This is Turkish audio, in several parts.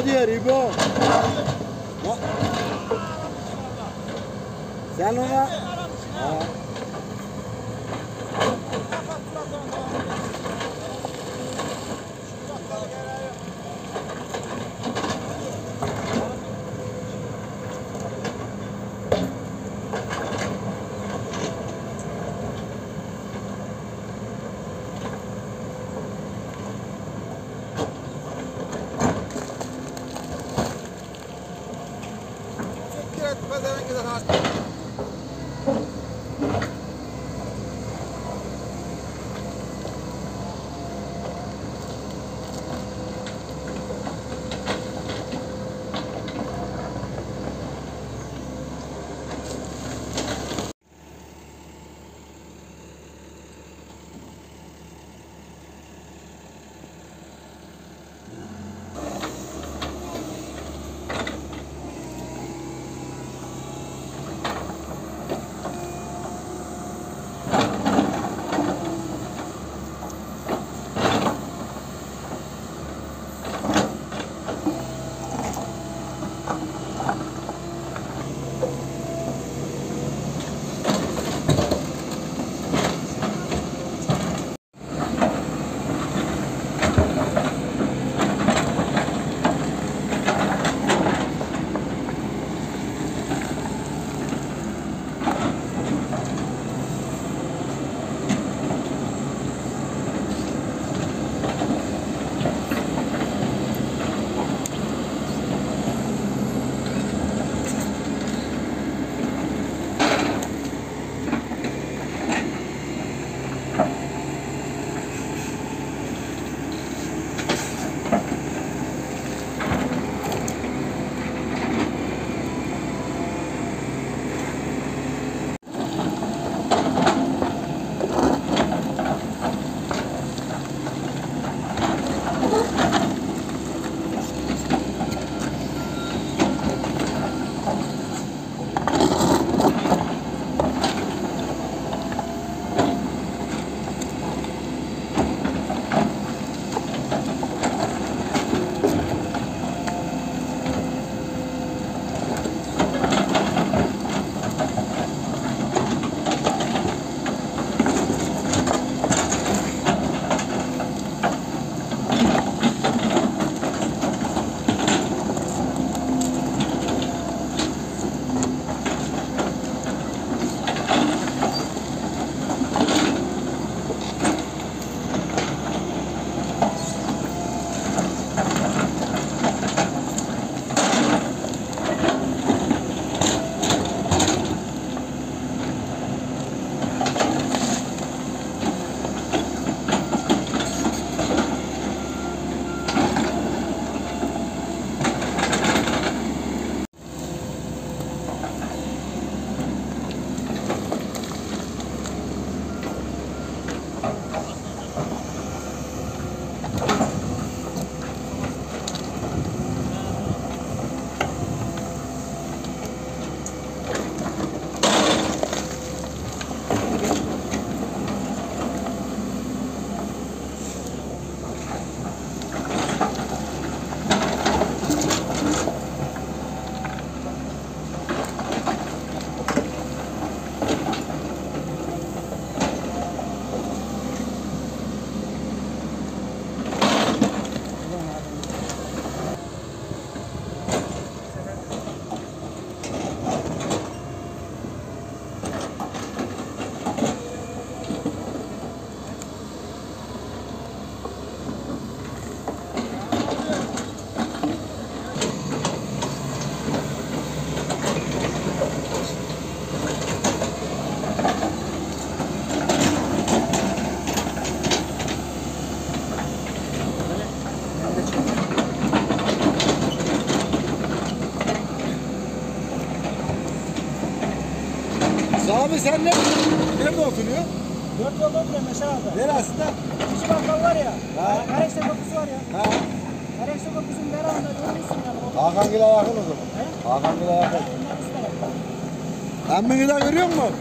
Ribo diyor Ribo. Sen ona... Ha. Siktir sen ne? Nerede oturuyor? Dört yolda oturuyorum Meşe abi. Nerasında? Kişi bakkal var ya. Ha. Karekse kapısı var ya. Ha. Karekse kapısının devamında görüyorsun yani. O Hakan Gül'e yakın o zaman. He? Hakan Gül'e yakın. Ondan üst tarafta. Emmini de görüyor musun?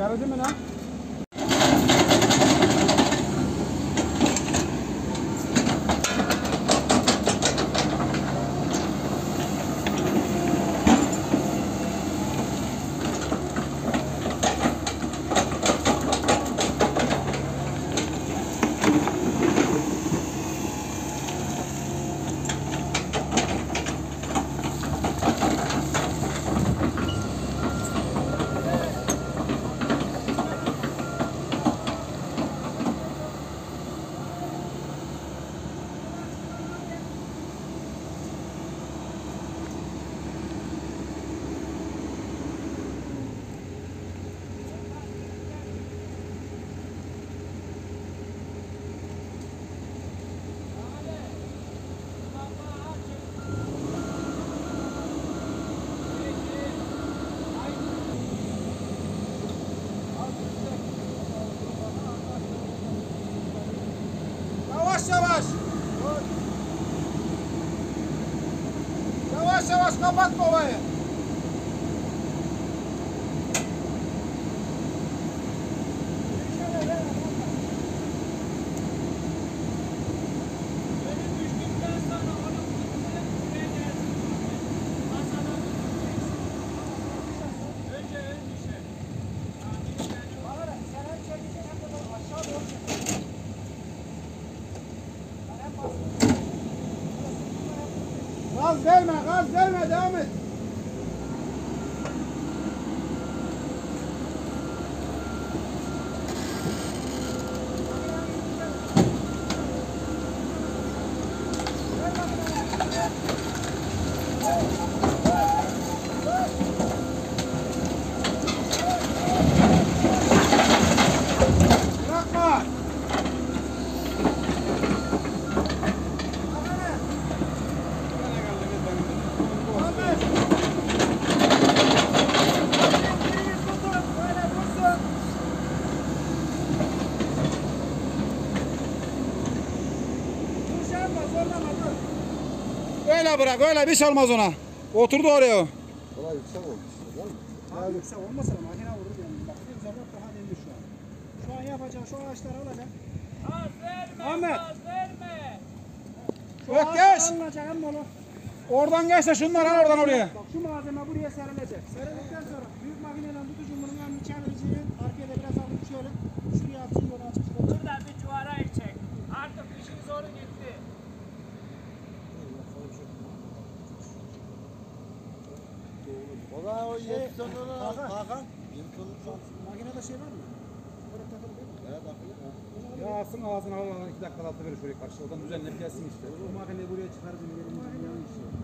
Got it in a. Gaz verme, gaz verme, devam et. Bırakma. Öyle bırak öyle bir şey olmaz ona. Oturdu oraya o. Kolay yüksek olmuş. Abi yüksek olmasa da makine vurur yani. Bak bir zaman daha dindi şu an. Şu an yapacağım şu ağaçları alacak. Gaz verme, Ahmet. gaz verme. Şu Bak, ağaçlar geç. alınacak hem onu. Oradan geçse şunları al oradan oraya. Bak şu malzeme buraya serilecek. Serildikten sonra büyük makineyle tutucum bunun yanını çevireceğim. Arkaya da biraz alıp şöyle şuraya atayım yolu açık çıkacak. Buradan bir cuvara çek. Artık işin zoru gitti. O da o tonunu al. Hakan. Al. Makinede şey var mı? Böyle takılı değil mi? Evet takılı. Ya alsın ağzına al iki dakika altı verir şuraya karşı. Oradan düzenle gelsin işte. Bu makineyi buraya çıkaracağım. Yerimizin yanlış şey.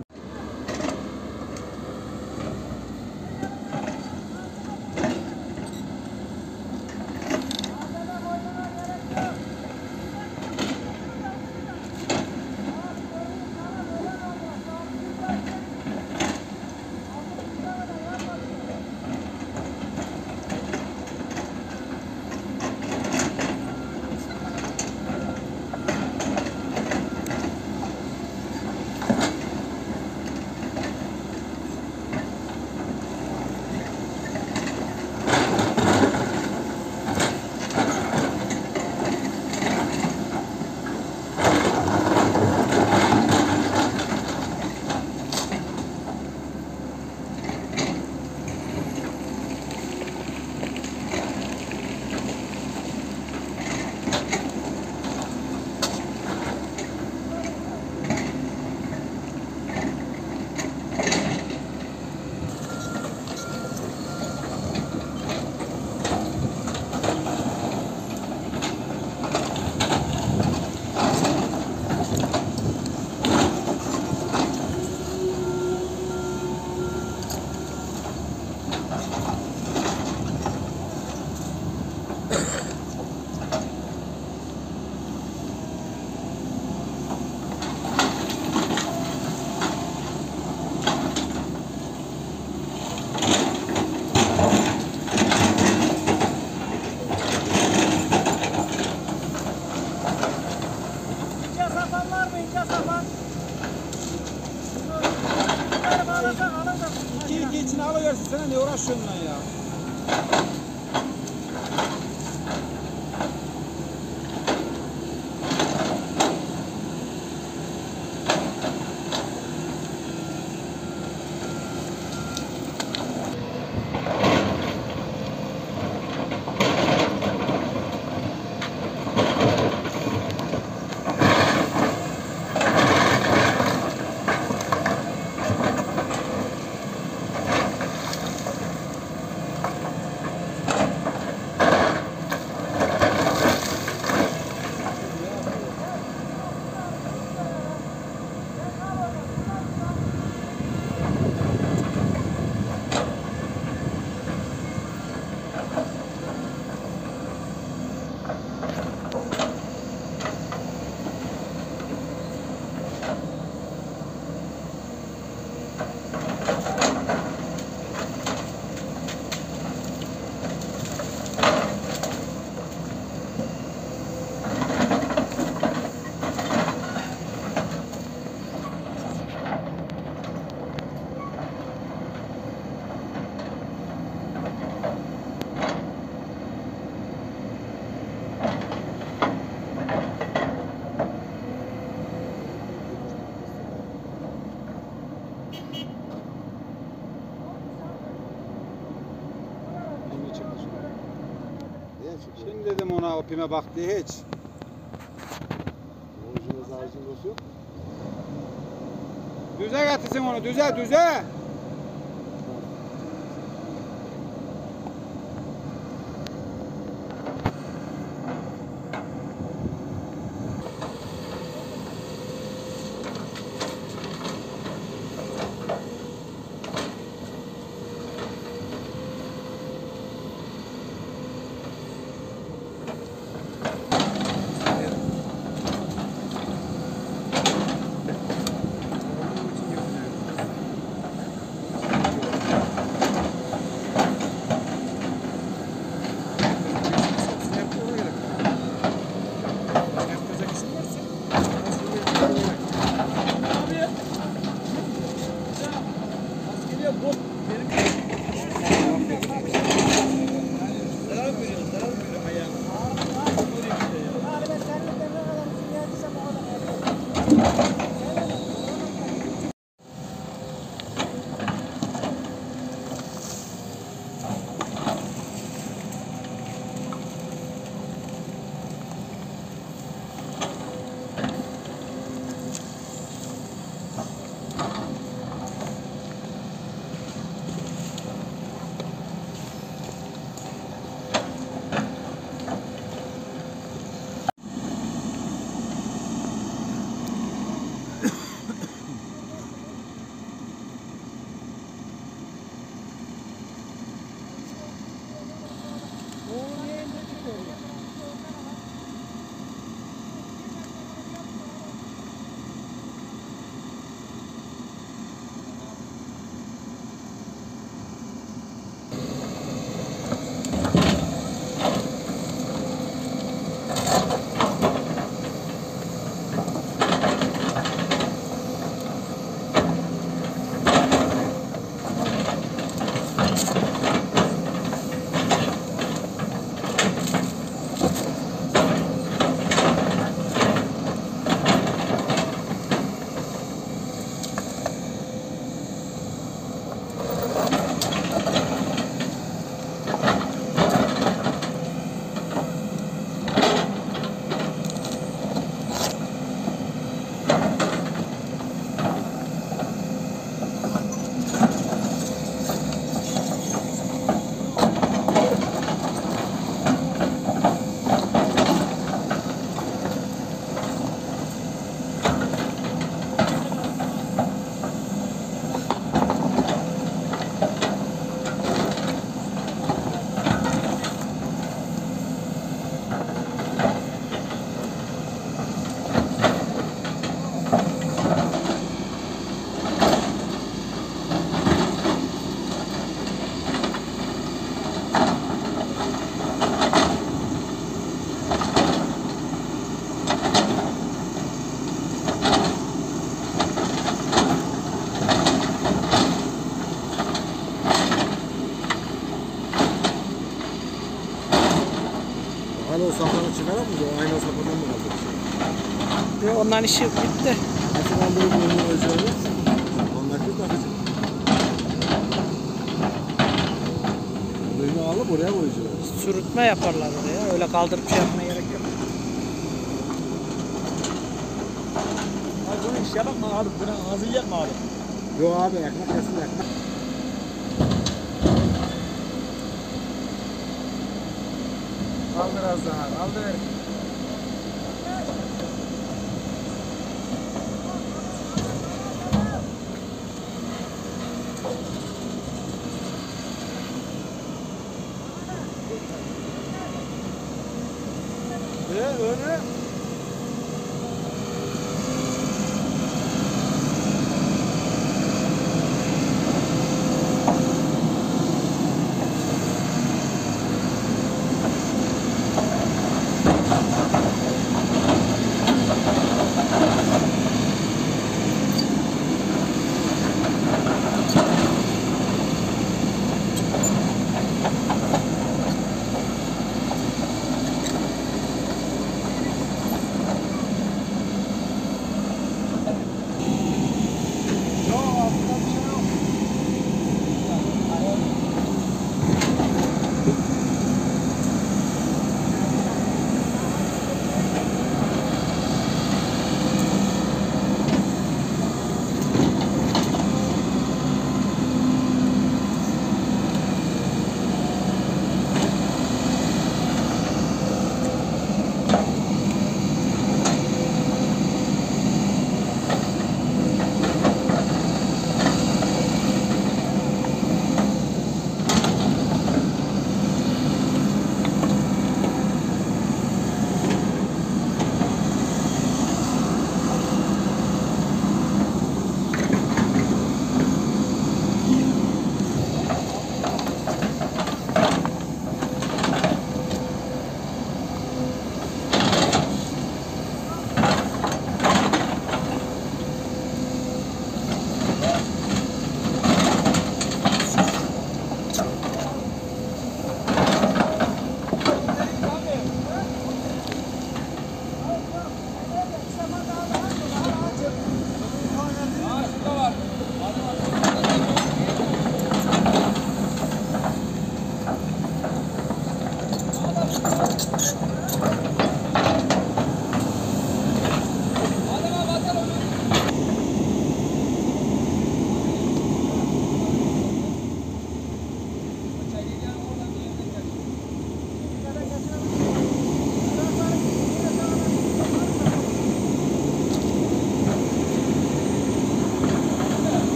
Dedim ona o pime bak diye hiç. Orijinal zarcın yok. Düze getirsin onu düze düze. Sapanı çıkarak mı? O ayna sapandan mı kaldı? Ve onların işi bitti. Nasıl kaldırıp bunu ölçüyoruz? Ondaki takıcı. Bunu alıp oraya koyacağız. Sürütme yaparlar oraya. Öyle kaldırıp şey yapmaya gerek yok. Abi bunu iş yapma abi. Bunu ağzını yapma abi. Yok abi ekmek kesin ekmek. Kaldır az daha. Kaldır.